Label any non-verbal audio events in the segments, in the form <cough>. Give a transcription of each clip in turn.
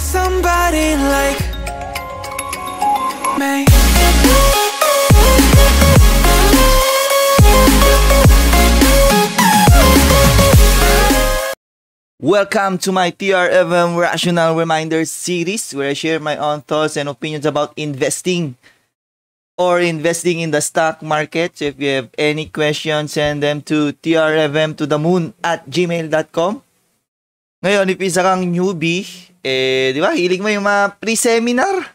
somebody like me. Welcome to my TRFM Rational Reminders series where I share my own thoughts and opinions about investing or investing in the stock market. So if you have any questions, send them to trfm to the moon at gmail.com. Ngayon, if isa kang newbie, eh, di ba, hilig mo yung mga pre-seminar.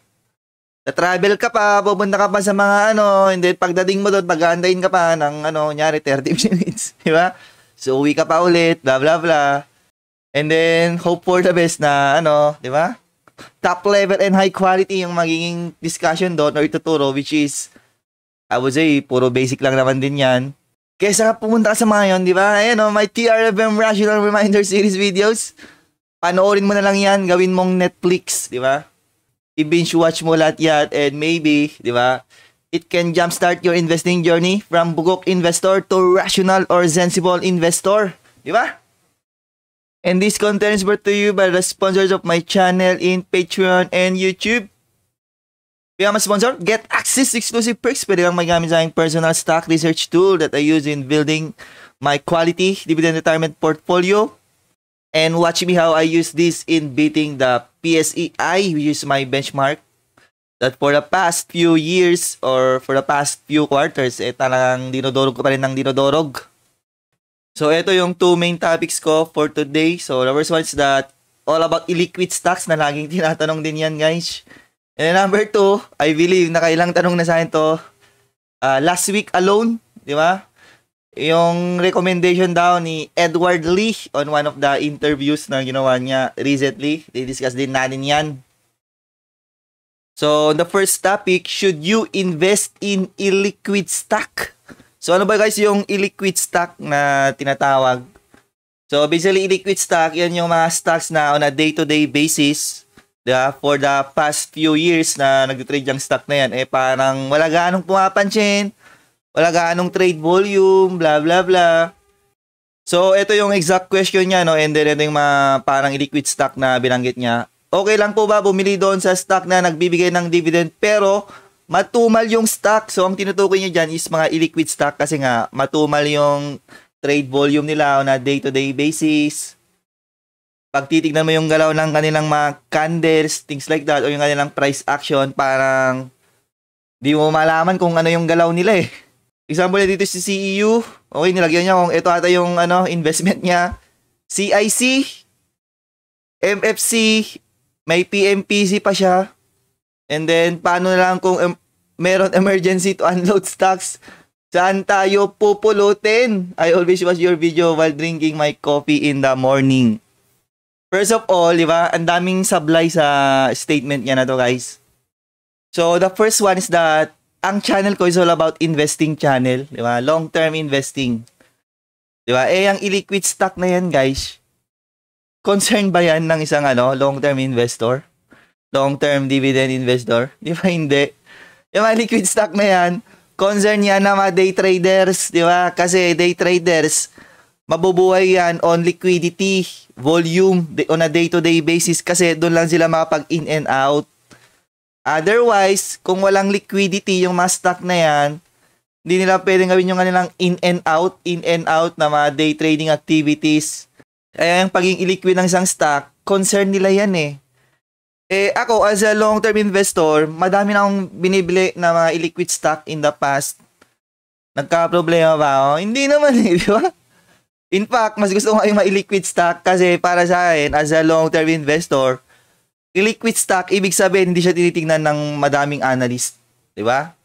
Na-travel ka pa, pupunta ka pa sa mga ano, and then pagdating mo doon, pag-aandayin ka pa ng ano, nyari 30 <laughs> minutes, di ba? So, uwi ka pa ulit, blah, blah, blah. And then, hope for the best na, ano, di ba? Top level and high quality yung magiging discussion doon or ituturo, which is, I would say, puro basic lang naman din yan. Kesa pumunta ka sa mga yun, di ba? Ayan o, my TRFM Rational Reminder Series videos. Panoorin mo na lang yan, gawin mong Netflix, di ba? I-binge watch mo lahat yan and maybe, di ba? It can jumpstart your investing journey from bugok investor to rational or sensible investor. Di ba? And this content is brought to you by the sponsors of my channel in Patreon and YouTube. Kaya mas sponsor, get access to exclusive perks. Pwede kang magamit sa aking personal stock research tool that I use in building my quality dividend retirement portfolio. And watch me how I use this in beating the PSEI, which is my benchmark. That for the past few years or for the past few quarters, eh talagang dinodorog ko pa rin ng dinodorog. So, ito yung two main topics ko for today. So, the first one is that all about illiquid stocks na laging tinatanong din yan, guys. And number two, I believe nakailang tanong na sa akin to. Uh, last week alone, di ba? Yung recommendation daw ni Edward Lee on one of the interviews na ginawa niya recently. Di-discuss din natin yan. So, the first topic, should you invest in illiquid stock? So, ano ba guys yung illiquid stock na tinatawag? So, basically, illiquid stock, yan yung mga stocks na on a day-to-day basis, diba? for the past few years na nag-trade yung stock na yan, eh parang wala gaanong pumapansin, wala gaanong trade volume, blah, blah, blah. So, ito yung exact question niya, no? And then, ito yung mga parang illiquid stock na binanggit niya. Okay lang po ba bumili doon sa stock na nagbibigay ng dividend pero matumal yung stock. So, ang tinutukoy niya dyan is mga illiquid stock kasi nga matumal yung trade volume nila on a day-to-day basis. Pag titignan mo yung galaw ng kanilang mga candles, things like that, o yung kanilang price action, parang di mo malaman kung ano yung galaw nila eh. Example na dito si CEU, okay, nilagyan niya kung ito ata yung ano, <laughs> investment niya. CIC, MFC, may PMPC pa siya. And then, paano na lang kung em- meron <laughs> emergency to unload stocks? Saan tayo pupulutin? I always watch your video while drinking my coffee in the morning. First of all, di ba, ang daming sablay sa statement niya na to, guys. So, the first one is that ang channel ko is all about investing channel, di ba? Long-term investing. Di ba? Eh, ang illiquid stock na yan, guys, concern ba yan ng isang ano, long-term investor? Long-term dividend investor? Di ba hindi? Yung mga liquid stock na yan, concern yan na mga day traders, di ba? Kasi day traders, mabubuhay yan on liquidity, volume, on a day-to-day basis kasi doon lang sila makapag in and out. Otherwise, kung walang liquidity yung mga stock na yan, hindi nila pwedeng gawin yung kanilang in and out, in and out na mga day trading activities. Kaya yung pagiging illiquid ng isang stock, concern nila yan eh. Eh ako as a long-term investor, madami na akong binibili na mga illiquid stock in the past. Nagka-problema ba ako? Hindi naman eh, di ba? In fact, mas gusto ko nga yung mga illiquid stock kasi para sa akin, as a long-term investor, illiquid stock, ibig sabihin, hindi siya tinitingnan ng madaming analyst. Di ba?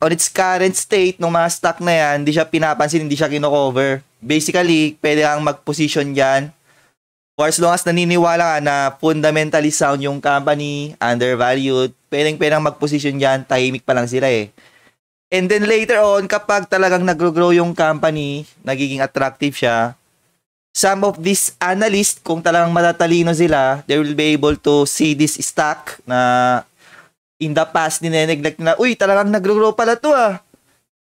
On its current state, ng mga stock na yan, hindi siya pinapansin, hindi siya kino-cover. Basically, pwede kang mag-position dyan. For as long as naniniwala ka na fundamentally sound yung company, undervalued, pwedeng pwedeng mag-position dyan, tahimik pa lang sila eh. And then later on, kapag talagang nag-grow yung company, nagiging attractive siya, some of these analysts, kung talagang matatalino sila, they will be able to see this stock na in the past, nineneglect na, uy, talagang nag-grow pala to ah.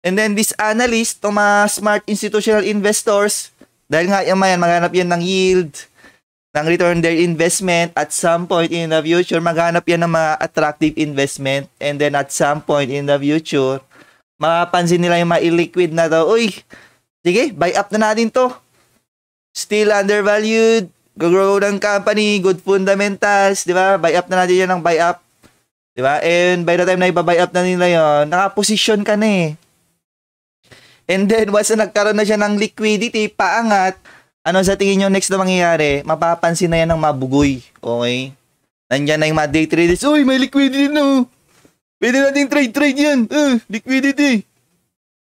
And then this analyst, itong mga smart institutional investors, dahil nga yung mayan, maghanap yan ng yield, ng return their investment at some point in the future maghanap yan ng mga attractive investment and then at some point in the future mapapansin nila yung mga illiquid na to uy sige buy up na natin to still undervalued grow ng company good fundamentals di ba buy up na natin yan ng buy up di ba and by the time na iba-buy up na nila yon nakaposisyon ka na eh and then <laughs> once na nagkaroon na siya ng liquidity paangat ano sa tingin nyo next na mangyayari? Mapapansin na yan ng mabugoy. Okay? Nandyan na yung mga day traders. Uy, may liquidity na. oh. Pwede nating trade-trade yan. Uh, liquidity.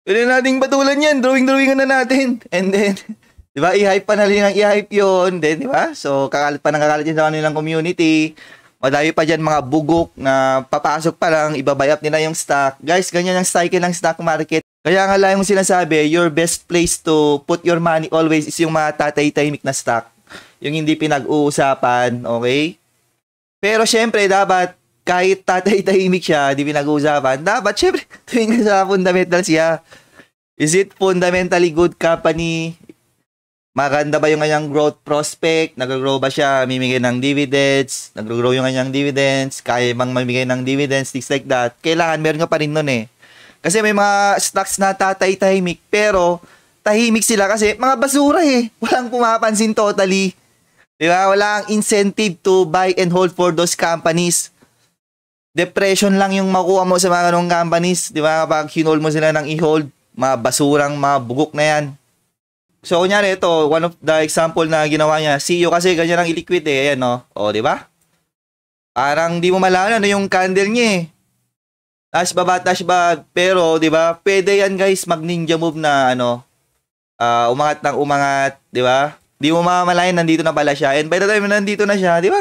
Pwede nating batulan yan. Drawing-drawingan na natin. <laughs> And then, di ba, i-hype pa na rin ang i-hype yun. Then, di ba? So, kakalat pa ng kakalat yan sa kanilang community. Madami pa dyan mga bugok na papasok pa lang, ibabay up nila yung stock. Guys, ganyan ang cycle ng stock market. Kaya nga lang yung sinasabi, your best place to put your money always is yung mga tatay-tahimik na stock. Yung hindi pinag-uusapan, okay? Pero syempre, dapat kahit tatay-tahimik siya, hindi pinag-uusapan, dapat syempre, <laughs> tingin sa fundamental siya. Is it fundamentally good company? Maganda ba yung kanyang growth prospect? Nag-grow ba siya? Mimigay ng dividends? Nag-grow yung kanyang dividends? Kaya bang mamigay ng dividends? Things like that. Kailangan, meron ka pa rin nun eh. Kasi may mga stocks na tatay-tahimik, pero tahimik sila kasi mga basura eh. <laughs> Walang pumapansin totally. Di ba? Walang incentive to buy and hold for those companies. Depression lang yung makuha mo sa mga ganong companies. Di ba? Kapag hinol mo sila ng i-hold, mga basurang, mga bugok na yan. So, kunyari ito, one of the example na ginawa niya, CEO kasi ganyan ang illiquid eh, ayan no. O, di ba? Parang di mo malaman ano yung candle niya eh. Tash baba, tash bag. Pero, di ba, pwede yan guys, mag ninja move na ano, uh, umangat ng umangat, di ba? Di mo mamalayan, nandito na pala siya. And by the time nandito na siya, di ba?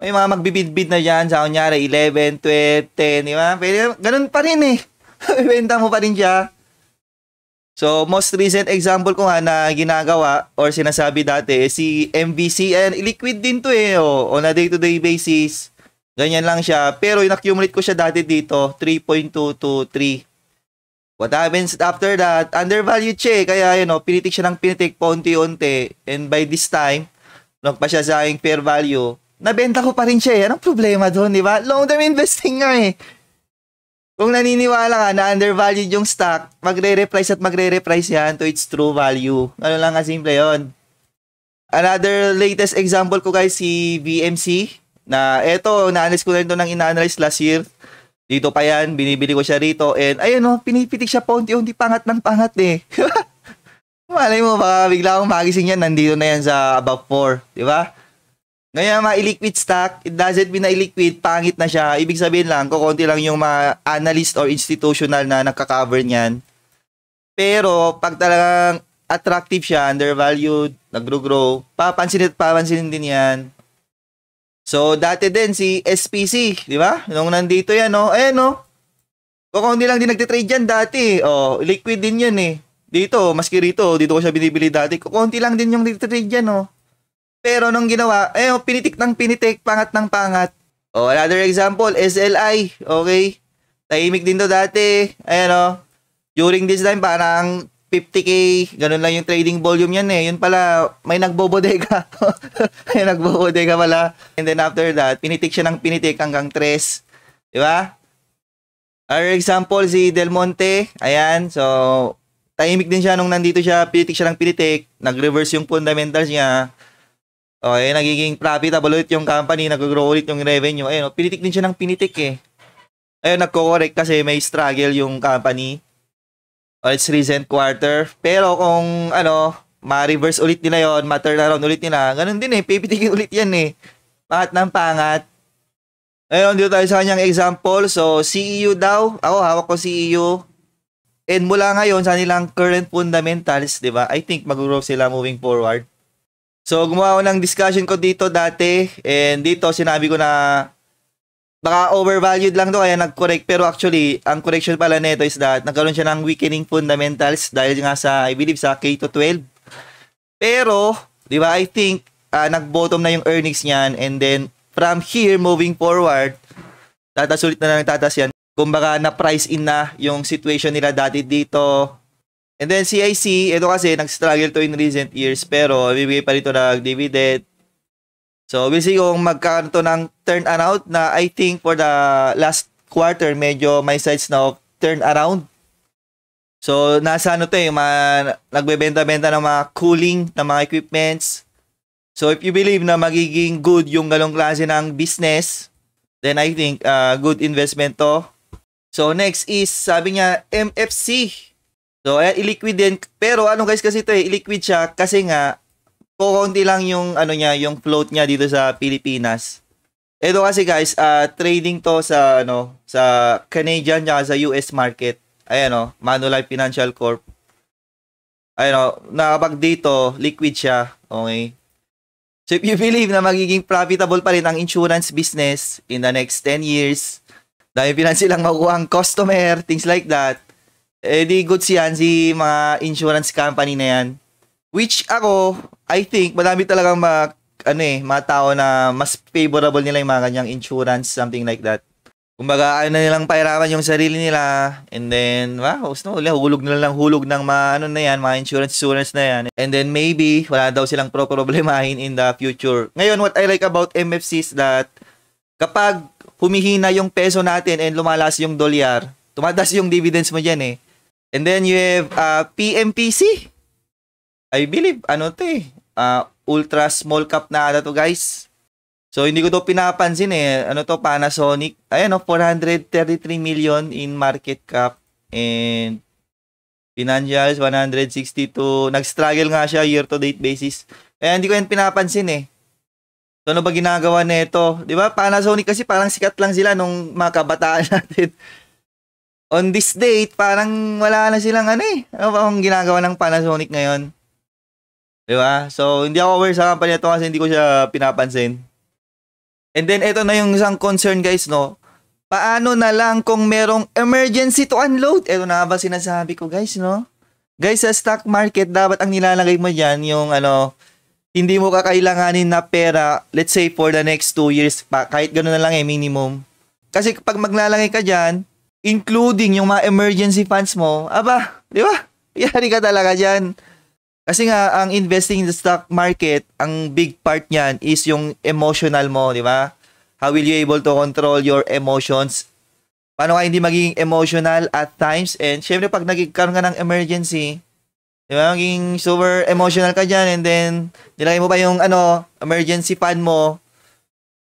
May mga magbibid-bid na dyan sa kunyari 11, 12, 10, di ba? Pwede, ganun pa rin eh. <laughs> Benta mo pa rin siya. So, most recent example ko nga na ginagawa or sinasabi dati, si MVC, and liquid din to eh, oh, on a day-to-day basis. Ganyan lang siya. Pero in-accumulate ko siya dati dito, 3.223. What happens after that? Undervalued siya eh. Kaya, you know, pinitik siya ng pinitik paunti-unti. And by this time, nung pa siya sa aking fair value, nabenta ko pa rin siya eh. Anong problema doon, di ba? Long-term investing nga eh. Kung naniniwala ka na undervalued yung stock, magre-reprice at magre-reprice yan to its true value. Ano lang nga simple yon. Another latest example ko guys, si VMC, na eto, na-analyze ko na rin ito ng ina-analyze last year. Dito pa yan, binibili ko siya rito. And ayun no, pinipitik siya paunti-unti pangat ng pangat eh. <laughs> Malay mo, baka bigla akong magising yan, nandito na yan sa above 4. Di ba? Ngayon, mga illiquid stock, it doesn't mean na illiquid, pangit na siya. Ibig sabihin lang, kukunti lang yung mga analyst or institutional na nakaka-cover niyan. Pero, pag talagang attractive siya, undervalued, nagro-grow, papansin at papansinin din yan. So, dati din si SPC, di ba? Nung nandito yan, no? Ayan, no? Kukunti lang din nagtitrade yan dati. Oh, liquid din yan eh. Dito, maski rito, dito ko siya binibili dati. Kukunti lang din yung nagtitrade yan, no? Pero nung ginawa, eh, oh, pinitik ng pinitik, pangat ng pangat. Oh, another example, SLI. Okay? Tahimik din to dati. Ayan oh. During this time, parang 50k, ganun lang yung trading volume yan eh. Yun pala, may nagbobodega. <laughs> may nagbobodega pala. And then after that, pinitik siya ng pinitik hanggang 3. Di ba? Our example, si Del Monte. Ayan, so, tahimik din siya nung nandito siya, pinitik siya ng pinitik. Nag-reverse yung fundamentals niya. Okay, nagiging profitable ulit yung company, nag-grow ulit yung revenue. Ayun, pinitik din siya ng pinitik eh. Ayun, nagko-correct kasi may struggle yung company. Or its recent quarter. Pero kung ano, ma-reverse ulit nila yon, ma-turn around ulit nila, ganun din eh, pipitikin ulit yan eh. Pangat ng pangat. Ayun, dito tayo sa kanyang example. So, CEU daw. Ako, hawak ko CEU. And mula ngayon, sa nilang current fundamentals, di ba? I think mag-grow sila moving forward. So, gumawa ako ng discussion ko dito dati and dito sinabi ko na baka overvalued lang to kaya nag-correct pero actually ang correction pala nito is that nagkaroon siya ng weakening fundamentals dahil nga sa I believe sa K to 12. Pero, 'di ba, I think uh, nag-bottom na yung earnings niyan and then from here moving forward tatas ulit na lang tatas yan. Kumbaga na price in na yung situation nila dati dito And then CIC, ito kasi nag-struggle to in recent years pero bibigay pa rito ng dividend. So, we'll see kung magkakaroon to ng turn around na I think for the last quarter, medyo may sides na of turn around. So, nasa ano to eh, mga nagbebenta-benta ng mga cooling ng mga equipments. So, if you believe na magiging good yung galong klase ng business, then I think uh, good investment to. So, next is, sabi niya, MFC. So, ayan, illiquid din. Pero ano guys kasi ito eh, illiquid siya kasi nga, kukunti lang yung ano niya, yung float niya dito sa Pilipinas. Ito kasi guys, uh, trading to sa ano, sa Canadian at sa US market. Ayan oh, Manulife Financial Corp. Ayan oh, nakapag dito, liquid siya. Okay. So if you believe na magiging profitable pa rin ang insurance business in the next 10 years, dahil pinansin silang makuha ang customer, things like that, eh di good siyan si mga insurance company na yan. Which ako, I think, madami talagang mga, ano eh, mga tao na mas favorable nila yung mga kanyang insurance, something like that. Kumbaga, na nilang pairaman yung sarili nila. And then, wow, no, hulog na lang hulog ng mga, ano na yan, mga insurance insurance na yan. And then, maybe, wala daw silang pro problemahin in the future. Ngayon, what I like about MFC is that, kapag humihina yung peso natin and lumalas yung dolyar, tumatas yung dividends mo dyan eh. And then, you have uh, PMPC. I believe, ano to eh, uh, ultra small cap na ata to guys. So, hindi ko to pinapansin eh. Ano to, Panasonic. Ayan o, 433 million in market cap. And financials, 162. Nag-struggle nga siya year-to-date basis. Kaya hindi ko yan pinapansin eh. So, ano ba ginagawa nito? Di ba? Panasonic kasi parang sikat lang sila nung mga kabataan <laughs> natin. On this date, parang wala na silang ano eh. Ano ba ang ginagawa ng Panasonic ngayon? Di ba? So, hindi ako aware sa company ito kasi hindi ko siya pinapansin. And then, ito na yung isang concern guys, no? Paano na lang kung merong emergency to unload? Ito na ba sinasabi ko guys, no? Guys, sa stock market, dapat ang nilalagay mo dyan, yung ano, hindi mo kakailanganin na pera, let's say for the next 2 years, pa, kahit gano'n na lang eh, minimum. Kasi pag maglalagay ka dyan, including yung mga emergency funds mo, aba, di ba? Yari ka talaga dyan. Kasi nga, ang investing in the stock market, ang big part niyan is yung emotional mo, di ba? How will you able to control your emotions? Paano ka hindi magiging emotional at times? And syempre, pag nagkaroon ka ng emergency, di ba, maging super emotional ka dyan and then, nilagay mo pa yung ano, emergency fund mo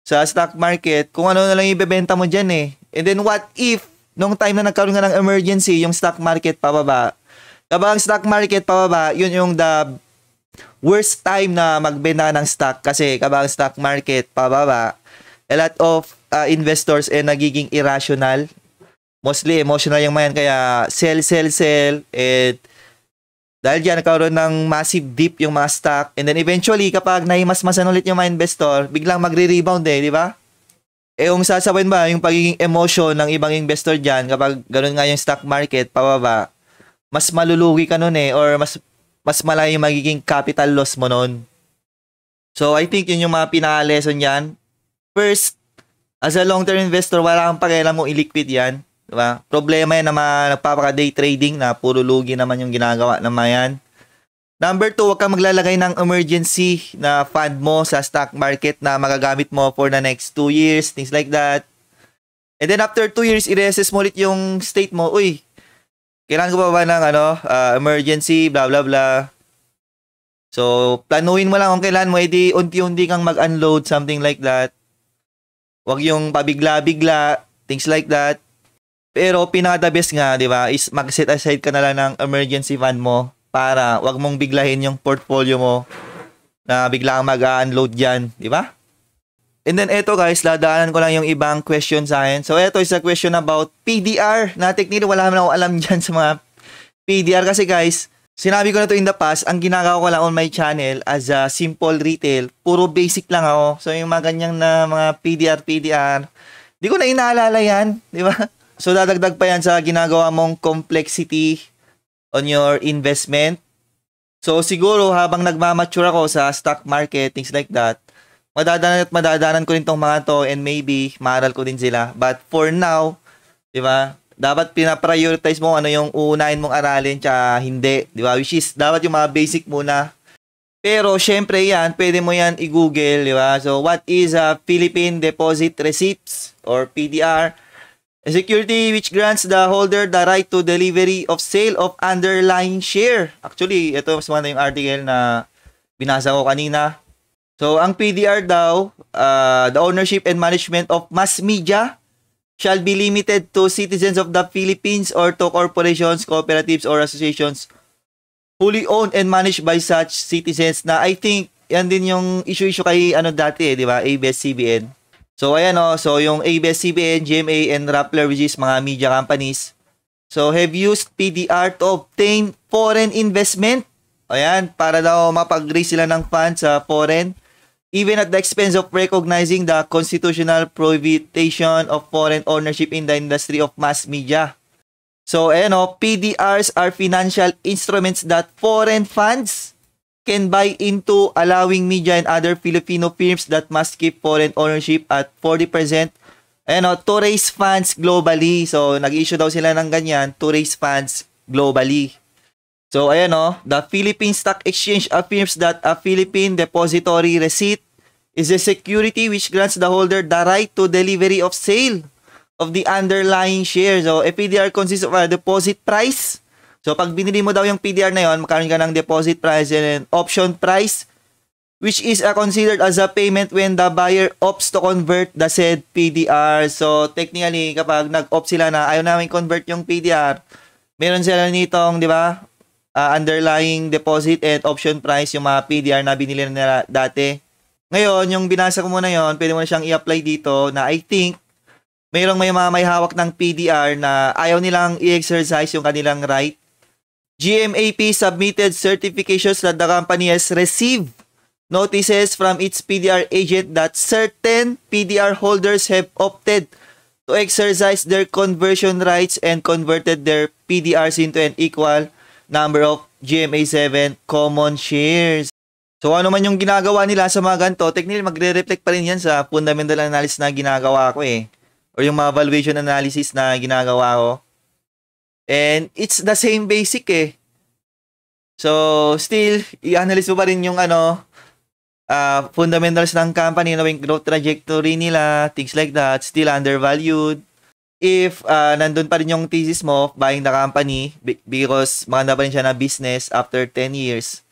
sa stock market, kung ano na lang ibebenta mo dyan eh. And then, what if, nung time na nagkaroon ka ng emergency, yung stock market pababa, Kapag ang stock market pababa, yun yung the worst time na magbenta ng stock. Kasi kapag ang stock market pababa, a lot of uh, investors eh nagiging irrational. Mostly emotional yung mayan kaya sell, sell, sell. And dahil diyan nagkaroon ng massive dip yung mga stock. And then eventually kapag nahimasmasan ulit yung mga investor, biglang magre-rebound eh, di ba? Eh yung sasabihin ba yung pagiging emotion ng ibang investor diyan kapag ganoon nga yung stock market pababa, mas malulugi ka nun eh or mas mas malaki yung magiging capital loss mo nun. So, I think yun yung mga pinaka-lesson yan. First, as a long-term investor, wala kang pakialam mo illiquid yan. Diba? Problema yan na mga nagpapaka-day trading na puro lugi naman yung ginagawa ng mga yan. Number two, huwag kang maglalagay ng emergency na fund mo sa stock market na magagamit mo for the next two years, things like that. And then after two years, i-reassess mo ulit yung state mo. Uy, kailangan ko pa ba ng ano, uh, emergency, blah blah blah. So, planuhin mo lang kung kailan mo, edi unti-unti kang mag-unload, something like that. Huwag yung pabigla-bigla, things like that. Pero pinaka the best nga, di ba, is mag-set aside ka na lang ng emergency fund mo para wag mong biglahin yung portfolio mo na bigla kang mag-unload dyan, di ba? And then eto guys, ladaanan ko lang yung ibang question sa akin. So eto is a question about PDR. Na technically wala naman ako alam <laughs> dyan sa mga PDR kasi guys, sinabi ko na to in the past, ang ginagawa ko lang on my channel as a simple retail, puro basic lang ako. So yung mga ganyang na mga PDR, PDR, di ko na inaalala yan, di ba? <laughs> So dadagdag pa yan sa ginagawa mong complexity on your investment. So siguro habang nagmamature ako sa stock market, things like that, madadanan at madadanan ko rin tong mga to and maybe maaral ko din sila. But for now, di ba, dapat pina-prioritize mo ano yung uunahin mong aralin tsaka hindi, di ba? Which is, dapat yung mga basic muna. Pero syempre yan, pwede mo yan i-google, di ba? So what is a Philippine Deposit Receipts or PDR? A security which grants the holder the right to delivery of sale of underlying share. Actually, ito mas maganda yung article na binasa ko kanina. So, ang PDR daw, uh, the ownership and management of mass media shall be limited to citizens of the Philippines or to corporations, cooperatives, or associations fully owned and managed by such citizens na I think yan din yung issue-issue kay ano dati eh, di ba? ABS-CBN. So ayan oh, so yung ABS-CBN, GMA, and Rappler which is mga media companies. So have used PDR to obtain foreign investment. Ayan, para daw mapag-raise sila ng funds sa foreign even at the expense of recognizing the constitutional prohibition of foreign ownership in the industry of mass media. So, ayan o, PDRs are financial instruments that foreign funds can buy into allowing media and other Filipino firms that must keep foreign ownership at 40% ayan o, to raise funds globally. So, nag-issue daw sila ng ganyan to raise funds globally. So, ayan o, the Philippine Stock Exchange affirms that a Philippine depository receipt is a security which grants the holder the right to delivery of sale of the underlying share. So, a PDR consists of a deposit price. So, pag binili mo daw yung PDR na yon, magkaroon ka ng deposit price and option price which is uh, considered as a payment when the buyer opts to convert the said PDR. So, technically, kapag nag-opt sila na ayaw namin convert yung PDR, meron sila nitong, di ba, uh, underlying deposit and option price yung mga PDR na binili nila dati. Ngayon, yung binasa ko muna yon, pwede mo na siyang i-apply dito na I think mayroong may mga may hawak ng PDR na ayaw nilang i-exercise yung kanilang right. GMAP submitted certifications that the company has received notices from its PDR agent that certain PDR holders have opted to exercise their conversion rights and converted their PDRs into an equal number of GMA7 common shares. So ano man yung ginagawa nila sa mga ganito, technically magre-reflect pa rin yan sa fundamental analysis na ginagawa ko eh or yung mga valuation analysis na ginagawa ko. And it's the same basic eh. So, still, i-analyze mo pa rin yung ano, uh, fundamentals ng company, ano yung growth trajectory nila, things like that, still undervalued. If uh, nandun pa rin yung thesis mo buying the company because maganda pa rin siya na business after 10 years,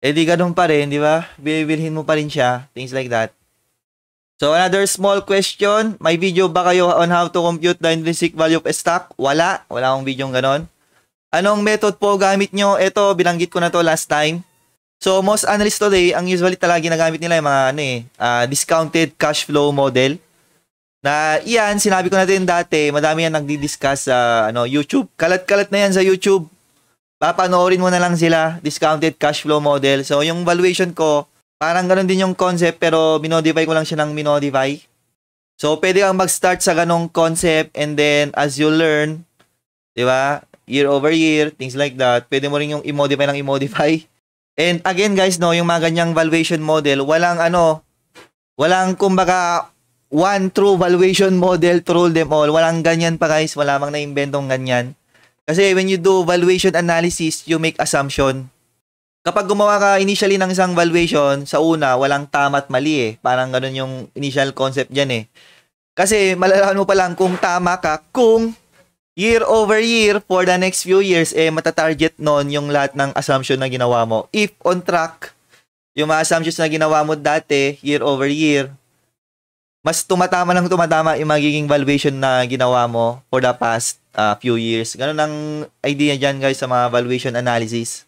eh di ganun pa rin, di ba? Bibilhin mo pa rin siya, things like that. So another small question, may video ba kayo on how to compute the intrinsic value of a stock? Wala, wala akong video ganon. Anong method po gamit nyo? Ito, binanggit ko na to last time. So most analysts today, ang usually talaga ginagamit nila yung mga ano eh, uh, discounted cash flow model. Na iyan, sinabi ko na din dati, madami yan nagdi-discuss sa ano, YouTube. Kalat-kalat na yan sa YouTube. Papanoorin mo na lang sila, discounted cash flow model. So yung valuation ko, Parang ganun din yung concept pero minodify ko lang siya ng minodify. So, pwede kang mag-start sa ganong concept and then as you learn, di ba, year over year, things like that, pwede mo rin yung i-modify ng i-modify. And again guys, no, yung mga ganyang valuation model, walang ano, walang kumbaga one true valuation model to rule them all. Walang ganyan pa guys, wala mang naimbentong ganyan. Kasi when you do valuation analysis, you make assumption. Kapag gumawa ka initially ng isang valuation, sa una, walang tama at mali eh. Parang ganun yung initial concept dyan eh. Kasi malalaman mo pa lang kung tama ka kung year over year for the next few years, eh matatarget nun yung lahat ng assumption na ginawa mo. If on track, yung mga assumptions na ginawa mo dati, year over year, mas tumatama lang tumatama yung magiging valuation na ginawa mo for the past uh, few years. Ganun ang idea dyan guys sa mga valuation analysis.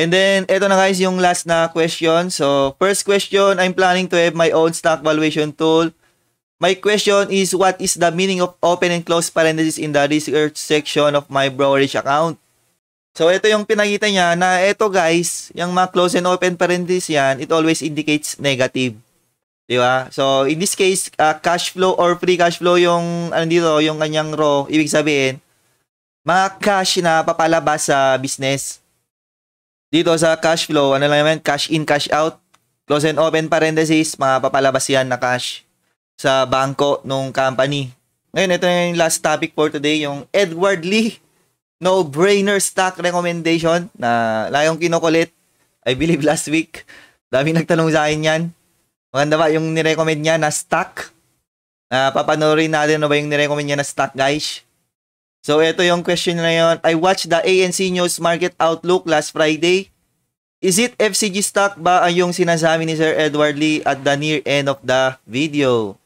And then, eto na guys yung last na question. So, first question, I'm planning to have my own stock valuation tool. My question is, what is the meaning of open and close parentheses in the research section of my brokerage account? So, ito yung pinakita niya na ito guys, yung mga close and open parentheses yan, it always indicates negative. Di ba? So, in this case, uh, cash flow or free cash flow yung, ano dito, yung kanyang raw, ibig sabihin, mga cash na papalabas sa business. Dito sa cash flow, ano lang naman, cash in, cash out. Close and open parenthesis, mga papalabas yan na cash sa bangko nung company. Ngayon, ito yung last topic for today, yung Edward Lee no-brainer stock recommendation na layong kinukulit. I believe last week. Dami nagtanong sa akin yan. Maganda ba yung nirecommend niya na stock? Uh, papanoorin natin ano ba yung nirecommend niya na stock guys. So ito yung question na yon. I watched the ANC News Market Outlook last Friday. Is it FCG stock ba ang yung sinasabi ni Sir Edward Lee at the near end of the video?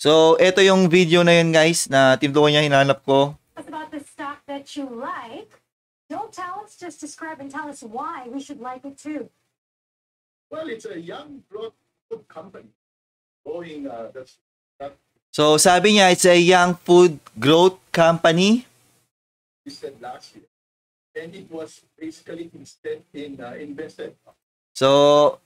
So ito yung video na yun guys na tinutukan niya hinanap ko. About the stock that you like. Don't tell us, just describe and tell us why we should like it too. Well, it's a young growth food company going uh, that's that So sabi niya it's a young food growth company. said last year, and it was basically instead in uh, invested So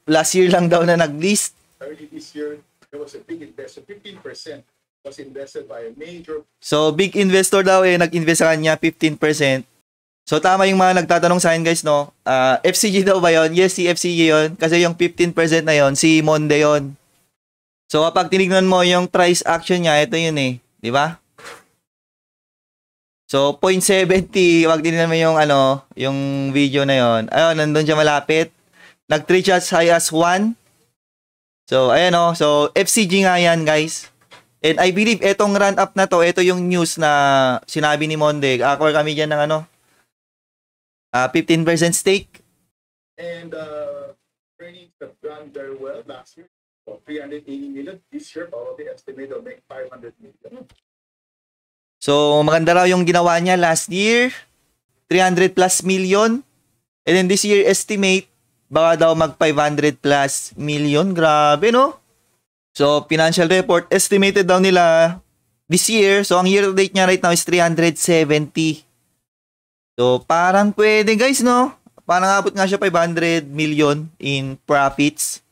last year lang daw na nag-list. early this year. There was a big investment, 15% was invested by a major So big investor daw eh nag-invest sa kanya 15%. So tama yung mga nagtatanong sa akin guys no. Ah, FCG daw ba 'yon? Yes, si FCG 'yon kasi yung 15% na 'yon si Monde 'yon. So kapag tinignan mo yung price action niya, ito yun eh, 'di ba? So 0.70, wag tinignan mo yung ano, yung video na 'yon. Ayun, nandun siya malapit. Nag-3 shots high as 1. So ayan oh, so FCG nga yan guys. And I believe etong run up na to, ito yung news na sinabi ni Monde. Acquire kami diyan ng ano, ah 15% stake. and uh, earnings have done very well last year. So 380 million. This year, probably estimate of make 500 million. So maganda raw yung ginawa niya last year. 300 plus million. And then this year estimate baka daw mag 500 plus million. Grabe no? So financial report estimated daw nila this year. So ang year to date niya right now is 370. So parang pwede guys no? Parang abot nga siya 500 million in profits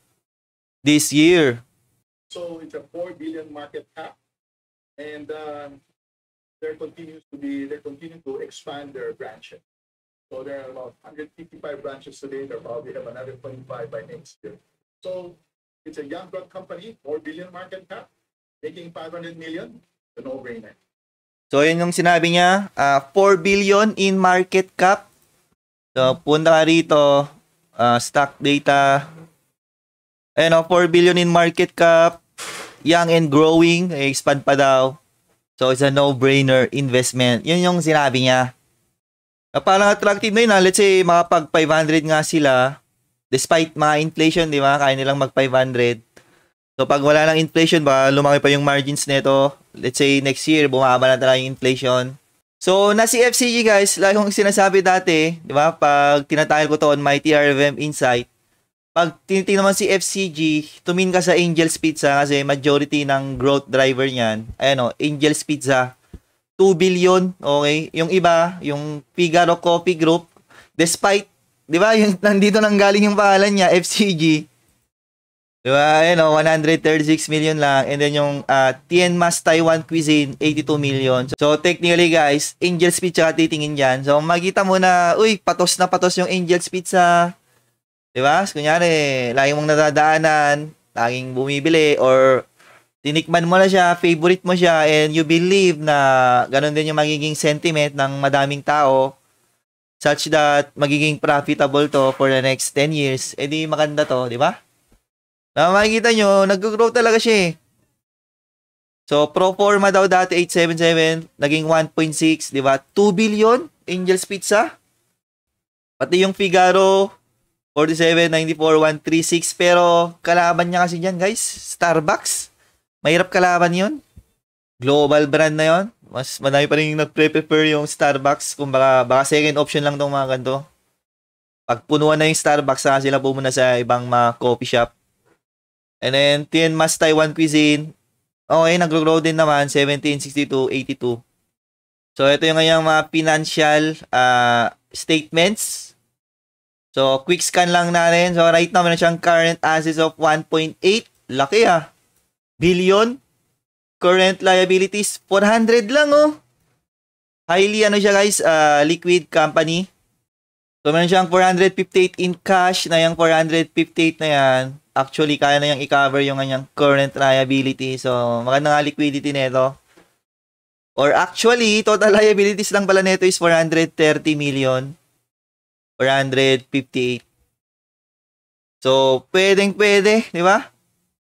this year. So it's a 4 billion market cap, and um, there continues to be they continue to expand their branches. So there are about 155 branches today. They'll probably have another 25 by next year. So it's a young growth company, 4 billion market cap, making 500 million, a no-brainer. So, yun yung sinabi niya. ah 4 billion in market cap. So, punta ka rito. ah, stock data. Ayan o, 4 billion in market cap. Young and growing. expand pa daw. So, it's a no-brainer investment. Yun yung sinabi niya. Ah, parang attractive na yun. ah. Let's say, makapag 500 nga sila. Despite mga inflation, di ba? Kaya nilang mag 500. So pag wala ng inflation ba, lumaki pa yung margins nito. Let's say next year bumaba na talaga yung inflation. So na si FCG guys, lagi kong sinasabi dati, 'di ba? Pag tinatahil ko to on my TRFM Insight, pag tinitingnan naman si FCG, tumin ka sa Angel's Pizza kasi majority ng growth driver niyan. Ayan o, Angel's Pizza. 2 billion, okay? Yung iba, yung Figaro Coffee Group, despite, 'di ba, yung <laughs> nandito nang galing yung pangalan niya, FCG, Di ba? Ayun o, 136 million lang. And then yung uh, Tien Mas Taiwan Cuisine, 82 million. So, technically guys, Angel's Pizza ka titingin dyan. So, makita mo na, uy, patos na patos yung Angel's Pizza. Di ba? Kunyari, lagi mong nadadaanan, laging bumibili, or tinikman mo na siya, favorite mo siya, and you believe na ganun din yung magiging sentiment ng madaming tao such that magiging profitable to for the next 10 years, edi maganda to, di ba? Na makikita nyo, nag-grow talaga siya eh. So, pro forma daw dati 877, naging 1.6, di ba? 2 billion, Angel's Pizza. Pati yung Figaro, 47, 94, 136. Pero, kalaban niya kasi dyan, guys. Starbucks. Mahirap kalaban yun. Global brand na yon. Mas madami pa rin yung nagpre-prefer yung Starbucks. Kung baka, baka second option lang tong mga ganito. Pag punuan na yung Starbucks, saka sila pumunta sa ibang mga coffee shop. And then, Tien Mas Taiwan Cuisine. Okay, nag-grow din naman. 17, 62, 82. So, ito yung ngayong mga financial uh, statements. So, quick scan lang natin. So, right now, meron siyang current assets of 1.8. Laki ah. Billion. Current liabilities, 400 lang oh. Highly, ano siya guys, uh, liquid company. So, meron siyang 458 in cash na yung 458 na yan actually kaya na yung i-cover yung kanyang current liability. So, maganda nga liquidity nito. Or actually, total <laughs> liabilities lang pala nito is 430 million. 458. So, pwedeng pwede, di ba?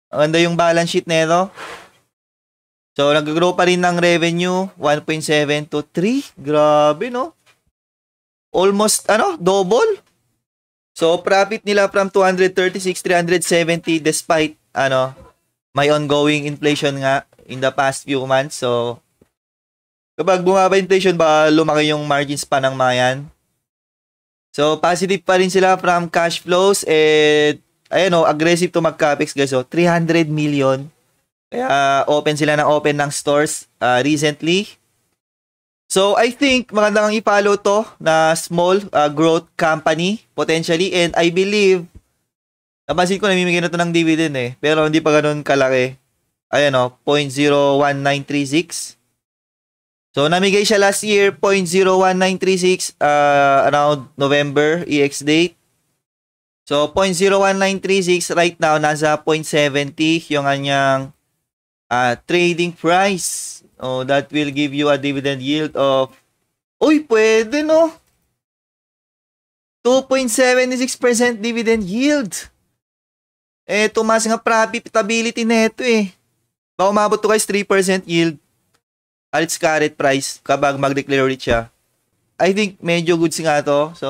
Maganda yung balance sheet nito. So, nag-grow pa rin ng revenue, 1.7 to 3. Grabe, no? Almost, ano, double. So, profit nila from 236, 370 despite, ano, may ongoing inflation nga in the past few months. So, kapag bumaba inflation, ba lumaki yung margins pa ng mayan. So, positive pa rin sila from cash flows and, ayun o, aggressive to mag-capex guys. So, 300 million. Kaya, open sila ng open ng stores uh, recently. So, I think magandang i-follow to na small uh, growth company potentially and I believe napansin ko namimigay na to ng dividend eh pero hindi pa ganoon kalaki. Ayan o, 0.01936. So, namigay siya last year, 0.01936 uh, around November EX date. So, 0.01936 right now, nasa 0.70 yung kanyang uh, trading price. Oh, that will give you a dividend yield of Uy, pwede no. 2.76% dividend yield. Eh, tumas nga profitability nito eh. Baka umabot to guys 3% yield at current price kapag mag-declare ulit siya. I think medyo goods nga to. So,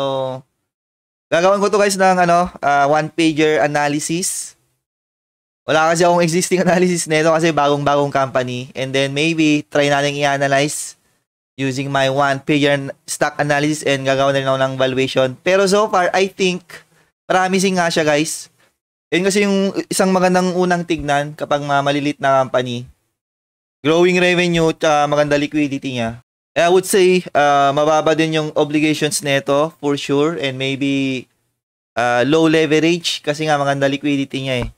gagawin ko to guys ng ano, uh, one-pager analysis wala kasi akong existing <laughs> analysis nito kasi bagong-bagong company. And then maybe try natin i-analyze using my one pager stock analysis and gagawin na rin ako ng valuation. Pero so far, I think promising nga siya guys. Yun kasi yung isang magandang unang tignan kapag malilit na company. Growing revenue at uh, maganda liquidity niya. I would say uh, mababa din yung obligations nito for sure and maybe uh, low leverage kasi nga maganda liquidity niya eh.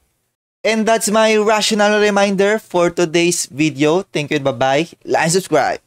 And that's my rational reminder for today's video. Thank you and bye-bye. Like and subscribe.